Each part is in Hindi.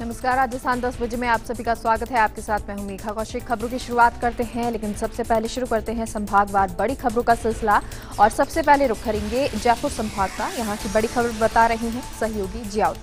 नमस्कार राजस्थान 10 बजे में आप सभी का स्वागत है। आपके साथ मैं हूँ मीखा कौशिक। खबरों की शुरुआत करते हैं, लेकिन सबसे पहले शुरू करते हैं संभागवार बड़ी खबरों का सिलसिला। और सबसे पहले रुख करेंगे जयपुर संभाग का, यहाँ की बड़ी खबर बता रही हैं सहयोगी जियाउल।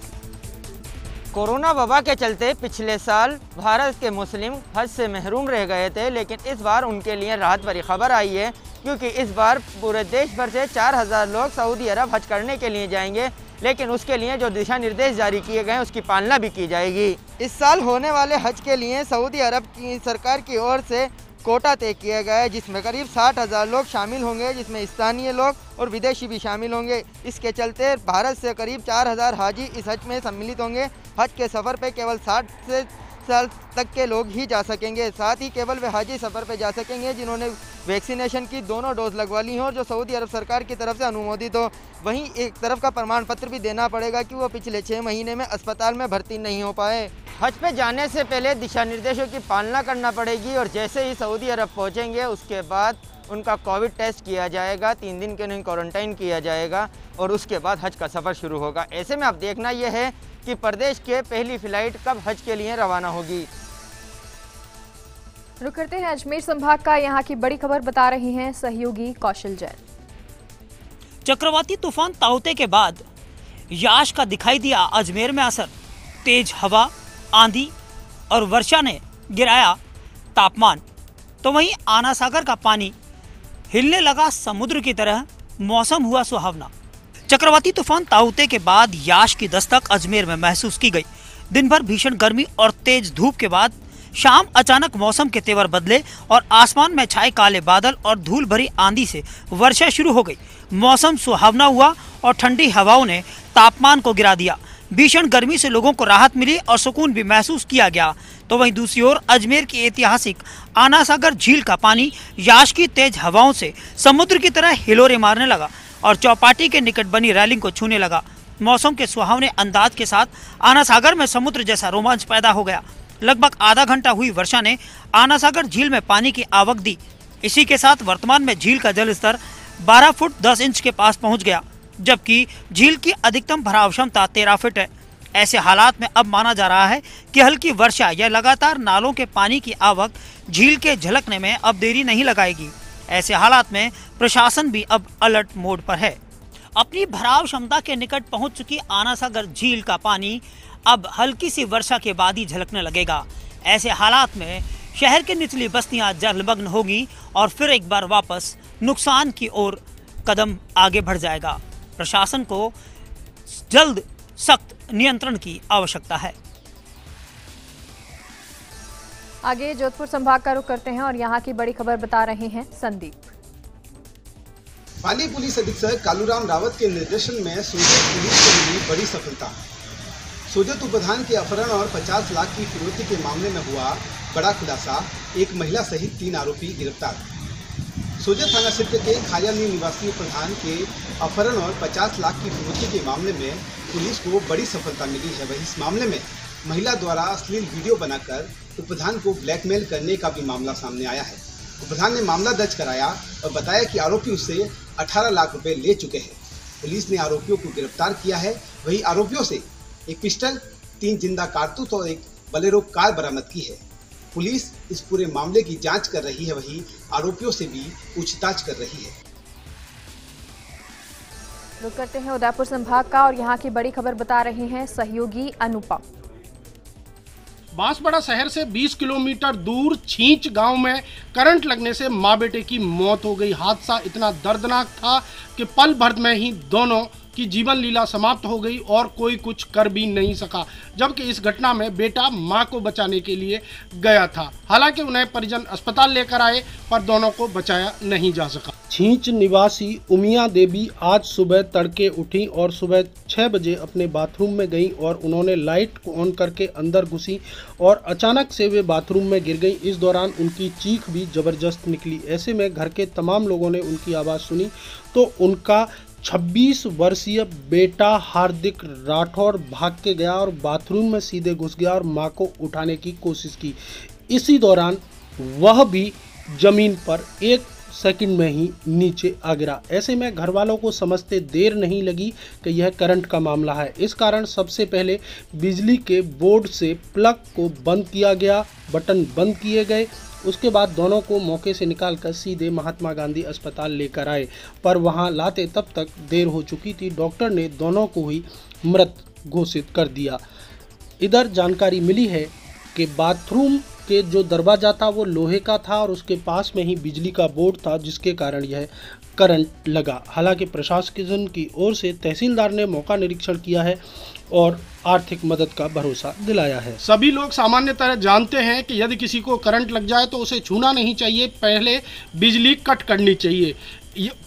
कोरोना वबा के चलते पिछले साल भारत के मुस्लिम हज से महरूम रह गए थे, लेकिन इस बार उनके लिए राहत भरी खबर आई है। क्योंकि इस बार पूरे देश भर से 4000 लोग सऊदी अरब हज करने के लिए जाएँगे, लेकिन उसके लिए जो दिशा निर्देश जारी किए गए हैं, उसकी पालना भी की जाएगी। इस साल होने वाले हज के लिए सऊदी अरब की सरकार की ओर से कोटा तय किया गया है, जिसमें करीब साठ हज़ार लोग शामिल होंगे, जिसमें स्थानीय लोग और विदेशी भी शामिल होंगे। इसके चलते भारत से करीब चार हज़ार हाजी इस हज में सम्मिलित होंगे। हज के सफ़र पे केवल साठ से साल तक के लोग ही जा सकेंगे। साथ ही केवल वे हाजी सफ़र पर जा सकेंगे, जिन्होंने वैक्सीनेशन की दोनों डोज लगवा ली हो, जो सऊदी अरब सरकार की तरफ़ से अनुमोदित हो। वहीं एक तरफ़ का प्रमाण पत्र भी देना पड़ेगा कि वो पिछले छः महीने में अस्पताल में भर्ती नहीं हो पाए। हज पे जाने से पहले दिशा निर्देशों की पालना करना पड़ेगी और जैसे ही सऊदी अरब पहुँचेंगे, उसके बाद उनका कोविड टेस्ट किया जाएगा, तीन दिन के उन्हें क्वारंटाइन किया जाएगा और उसके बाद हज का सफ़र शुरू होगा। ऐसे में अब देखना यह है कि प्रदेश के पहली फ़्लाइट कब हज के लिए रवाना होगी। रुक करते हैं अजमेर संभाग का यहाँ की बड़ी खबर बता रही हैं सहयोगी कौशल जैन। चक्रवाती तूफ़ान ताउते के बाद याश का दिखाई दिया अजमेर में असर। तेज हवा आंधी और वर्षा ने गिराया तापमान। तो वहीं आना सागर का पानी हिलने लगा समुद्र की तरह मौसम हुआ सुहावना। चक्रवाती तूफ़ान ताउते के बाद याश की दस्तक अजमेर में महसूस की गई। दिन भर भीषण गर्मी और तेज धूप के बाद शाम अचानक मौसम के तेवर बदले और आसमान में छाए काले बादल और धूल भरी आंधी से वर्षा शुरू हो गई। मौसम सुहावना हुआ और ठंडी हवाओं ने तापमान को गिरा दिया। भीषण गर्मी से लोगों को राहत मिली और सुकून भी महसूस किया गया। तो वहीं दूसरी ओर अजमेर की ऐतिहासिक आना सागर झील का पानी याश की तेज हवाओं से समुद्र की तरह हिलोरे मारने लगा। और चौपाटी के निकट बनी रैलिंग को छूने लगा। मौसम के सुहावने अंदाज के साथ आना सागर में समुद्र जैसा रोमांच पैदा हो गया। लगभग आधा घंटा हुई वर्षा ने आना सागर झील में पानी की आवक दी। इसी के साथ वर्तमान में झील का जल स्तर 12 फुट 10 इंच के पास पहुँच गया, जबकि झील की अधिकतम भराव क्षमता तेरह फीट है। ऐसे हालात में अब माना जा रहा है कि हल्की वर्षा या लगातार नालों के पानी की आवक झील के झलकने में अब देरी नहीं लगाएगी। ऐसे हालात में प्रशासन भी अब अलर्ट मोड पर है। अपनी भराव क्षमता के निकट पहुँच चुकी आना सागर झील का पानी अब हल्की सी वर्षा के बाद ही झलकने लगेगा। ऐसे हालात में शहर के निचली बस्तियाँ जलमग्न होगी और फिर एक बार वापस नुकसान की ओर कदम आगे बढ़ जाएगा। प्रशासन को जल्द सख्त नियंत्रण की आवश्यकता है। आगे जोधपुर संभाग का रुख करते हैं और यहाँ की बड़ी खबर बता रहे हैं संदीप। पाली पुलिस अधीक्षक कालूराम रावत के निर्देशन में सोजत पुलिस को मिली बड़ी सफलता। सोजत उपधान के अपहरण और 50 लाख की फिरौती के मामले में हुआ बड़ा खुलासा, एक महिला सहित तीन आरोपी गिरफ़्तार। सोजत थाना क्षेत्र के खायानी निवासी प्रधान के अपहरण और 50 लाख की फिरौती के मामले में पुलिस को बड़ी सफलता मिली है। वही इस मामले में महिला द्वारा अश्लील वीडियो बनाकर उपप्रधान को ब्लैकमेल करने का भी मामला सामने आया है। उपप्रधान ने मामला दर्ज कराया और बताया कि आरोपी उससे 18 लाख रुपए ले चुके हैं। पुलिस ने आरोपियों को गिरफ़्तार किया है। वही आरोपियों से एक पिस्टल, तीन ज़िंदा कारतूस और एक बलेरो कार बरामद की है। पुलिस इस पूरे मामले की जाँच कर रही है। वही आरोपियों से भी पूछताछ कर रही है। रुक करते हैं उदयपुर संभाग का और यहाँ की बड़ी खबर बता रहे हैं सहयोगी अनुपम। बांसवाड़ा शहर से 20 किलोमीटर दूर छींच गाँव में करंट लगने से माँ बेटे की मौत हो गई। हादसा इतना दर्दनाक था कि पल भर में ही दोनों की जीवन लीला समाप्त हो गई और कोई कुछ कर भी नहीं सका, जबकि इस घटना में बेटा माँ को बचाने के लिए गया था। हालाँकि उन्हें परिजन अस्पताल लेकर आए, पर दोनों को बचाया नहीं जा सका। छींच निवासी उमिया देवी आज सुबह तड़के उठी और सुबह छः बजे अपने बाथरूम में गई और उन्होंने लाइट को ऑन करके अंदर घुसी और अचानक से वे बाथरूम में गिर गई। इस दौरान उनकी चीख भी ज़बरदस्त निकली। ऐसे में घर के तमाम लोगों ने उनकी आवाज़ सुनी। तो उनका 26 वर्षीय बेटा हार्दिक राठौर भाग के गया और बाथरूम में सीधे घुस गया और माँ को उठाने की कोशिश की। इसी दौरान वह भी ज़मीन पर एक सेकंड में ही नीचे आ गिरा। ऐसे में घर वालों को समझते देर नहीं लगी कि यह करंट का मामला है। इस कारण सबसे पहले बिजली के बोर्ड से प्लग को बंद किया गया, बटन बंद किए गए। उसके बाद दोनों को मौके से निकालकर सीधे महात्मा गांधी अस्पताल लेकर आए। पर वहाँ लाते तब तक देर हो चुकी थी। डॉक्टर ने दोनों को ही मृत घोषित कर दिया। इधर जानकारी मिली है कि बाथरूम के जो दरवाज़ा था वो लोहे का था और उसके पास में ही बिजली का बोर्ड था, जिसके कारण यह करंट लगा। हालाँकि प्रशासन की ओर से तहसीलदार ने मौका निरीक्षण किया है और आर्थिक मदद का भरोसा दिलाया है। सभी लोग सामान्य तरह जानते हैं कि यदि किसी को करंट लग जाए तो उसे छूना नहीं चाहिए, पहले बिजली कट करनी चाहिए।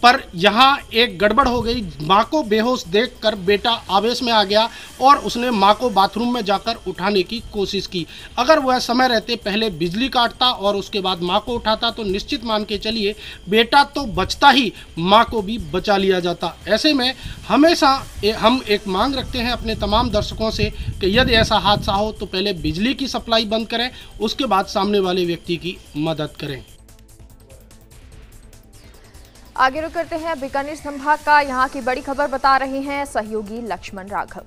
पर यहाँ एक गड़बड़ हो गई। माँ को बेहोश देखकर बेटा आवेश में आ गया और उसने माँ को बाथरूम में जाकर उठाने की कोशिश की। अगर वह समय रहते पहले बिजली काटता और उसके बाद माँ को उठाता तो निश्चित मान के चलिए, बेटा तो बचता ही माँ को भी बचा लिया जाता। ऐसे में हमेशा हम एक मांग रखते हैं अपने तमाम दर्शकों से कि यदि ऐसा हादसा हो तो पहले बिजली की सप्लाई बंद करें, उसके बाद सामने वाले व्यक्ति की मदद करें। आगे रुक करते हैं, बीकानेर संभाग का यहाँ की बड़ी खबर बता रहे हैं सहयोगी लक्ष्मण राघव।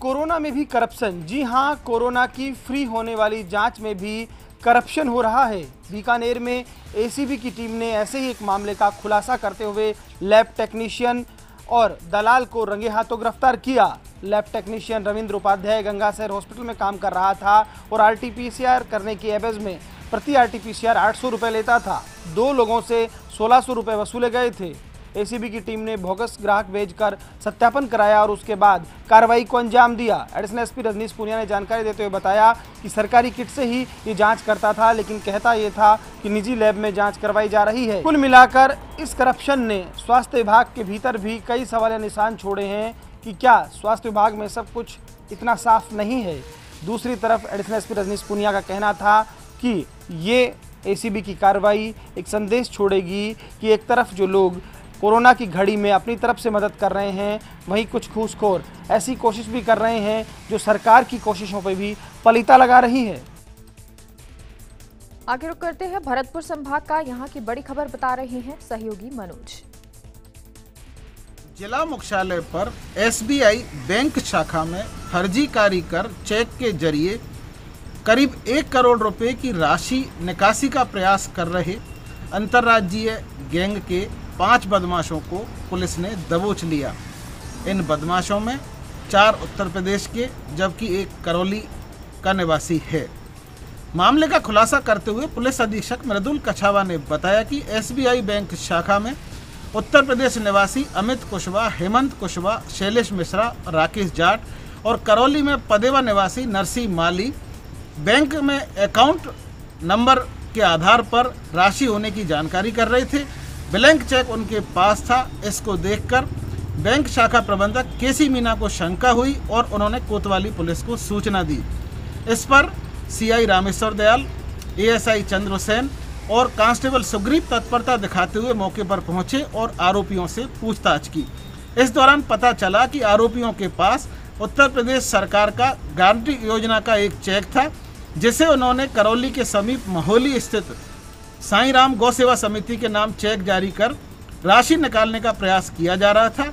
कोरोना में भी करप्शन। जी हाँ कोरोना की फ्री होने वाली जाँच में भी करप्शन हो रहा है। बीकानेर में एसीबी की टीम ने ऐसे ही एक मामले का खुलासा करते हुए लैब टेक्नीशियन और दलाल को रंगे हाथों गिरफ़्तार किया। Lab technician Ravindra Upadhyay Gangashahar hospital में काम कर रहा था और आरटीपीसीआर करने की एवज में प्रति आरटीपीसीआर आठ सौ रुपये लेता था। दो लोगों से सोलह सौ रुपये वसूले गए थे। एसीबी की टीम ने बोगस ग्राहक भेजकर सत्यापन कराया और उसके बाद कार्रवाई को अंजाम दिया। एडिशनल एसपी रजनीश पुनिया ने जानकारी देते हुए बताया कि सरकारी किट से ही ये जाँच करता था, लेकिन कहता ये था कि निजी लैब में जाँच करवाई जा रही है। कुल मिलाकर इस करप्शन ने स्वास्थ्य विभाग के भीतर भी कई सवाल निशान छोड़े हैं कि क्या स्वास्थ्य विभाग में सब कुछ इतना साफ़ नहीं है। दूसरी तरफ़ एडिशनल एसपी रजनीश पुनिया का कहना था कि ये एसीबी की कार्रवाई एक संदेश छोड़ेगी कि एक तरफ़ जो लोग कोरोना की घड़ी में अपनी तरफ़ से मदद कर रहे हैं वहीं कुछ घूसखोर ऐसी कोशिश भी कर रहे हैं जो सरकार की कोशिशों पर भी पलीता लगा रही है। आगे रुक करते हैं भरतपुर संभाग का यहाँ की बड़ी खबर बता रहे हैं सहयोगी मनोज। जिला मुख्यालय पर एसबीआई बैंक शाखा में फर्जीकारी कर चेक के ज़रिए करीब एक करोड़ रुपए की राशि निकासी का प्रयास कर रहे अंतर्राज्यीय गैंग के पाँच बदमाशों को पुलिस ने दबोच लिया। इन बदमाशों में चार उत्तर प्रदेश के, जबकि एक करौली का निवासी है। मामले का खुलासा करते हुए पुलिस अधीक्षक मृदुल कछावा ने बताया कि एसबीआई बैंक शाखा में उत्तर प्रदेश निवासी अमित कुशवाहा, हेमंत कुशवाहा, शैलेश मिश्रा, राकेश जाट और करौली में पदेवा निवासी नरसी माली बैंक में अकाउंट नंबर के आधार पर राशि होने की जानकारी कर रहे थे। ब्लैंक चेक उनके पास था। इसको देखकर बैंक शाखा प्रबंधक केसी मीना को शंका हुई और उन्होंने कोतवाली पुलिस को सूचना दी। इस पर सीआई रामेश्वर दयाल एएसआई चंद्रसेन और कांस्टेबल सुग्रीव तत्परता दिखाते हुए मौके पर पहुँचे और आरोपियों से पूछताछ की। इस दौरान पता चला कि आरोपियों के पास उत्तर प्रदेश सरकार का गारंटी योजना का एक चेक था। जिसे उन्होंने करौली के समीप महोली स्थित साई राम गौ सेवा समिति के नाम चेक जारी कर राशि निकालने का प्रयास किया जा रहा था।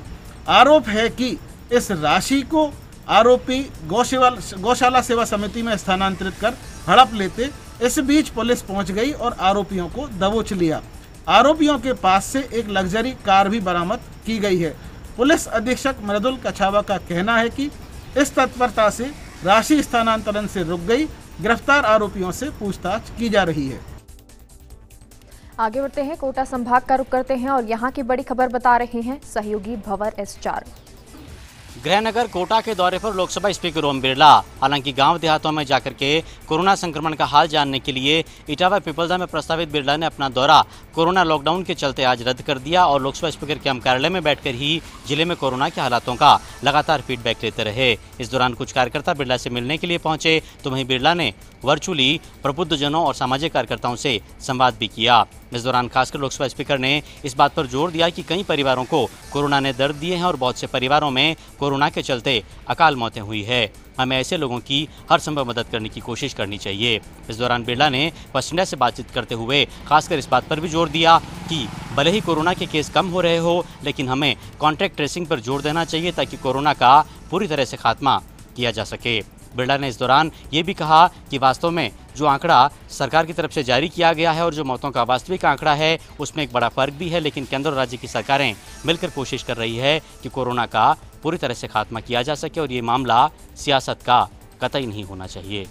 आरोप है कि इस राशि को आरोपी गौसेवा गौशाला सेवा समिति में स्थानांतरित कर हड़प लेते इस बीच पुलिस पहुँच गई और आरोपियों को दबोच लिया। आरोपियों के पास से एक लग्जरी कार भी बरामद की गई है। पुलिस अधीक्षक मृदुल कछावा का कहना है कि इस तत्परता से राशि स्थानांतरण से रुक गई गिरफ़्तार आरोपियों से पूछताछ की जा रही है। आगे बढ़ते हैं, कोटा संभाग का रुख करते हैं और यहाँ की बड़ी खबर बता रहे हैं सहयोगी भवर एस चार। गृहनगर कोटा के दौरे पर लोकसभा स्पीकर ओम बिरला। हालाँकि गाँव देहातों में जाकर के कोरोना संक्रमण का हाल जानने के लिए इटावा पिपलदा में प्रस्तावित बिरला ने अपना दौरा कोरोना लॉकडाउन के चलते आज रद्द कर दिया और लोकसभा स्पीकर के कार्यालय में बैठकर ही ज़िले में कोरोना के हालातों का लगातार फीडबैक लेते रहे। इस दौरान कुछ कार्यकर्ता बिरला से मिलने के लिए पहुँचे तो वहीं बिरला ने वर्चुअली प्रबुद्धजनों और सामाजिक कार्यकर्ताओं से संवाद भी किया। इस दौरान खासकर लोकसभा स्पीकर ने इस बात पर ज़ोर दिया कि कई परिवारों को कोरोना ने दर्द दिए हैं और बहुत से परिवारों में कोरोना के चलते अकाल मौतें हुई है। हमें ऐसे लोगों की हर संभव मदद करने की कोशिश करनी चाहिए। इस दौरान बिरला ने वेस्ट इंडिया से बातचीत करते हुए खासकर इस बात पर भी ज़ोर दिया कि भले ही कोरोना के केस कम हो रहे हो, लेकिन हमें कॉन्ट्रैक्ट ट्रेसिंग पर ज़ोर देना चाहिए ताकि कोरोना का पूरी तरह से खात्मा किया जा सके। बिरला ने इस दौरान ये भी कहा कि वास्तव में जो आंकड़ा सरकार की तरफ़ से जारी किया गया है और जो मौतों का वास्तविक आंकड़ा है, उसमें एक बड़ा फ़र्क भी है, लेकिन केंद्र और राज्य की सरकारें मिलकर कोशिश कर रही है कि कोरोना का पूरी तरह से खात्मा किया जा सके और ये मामला सियासत का कतई नहीं होना चाहिए।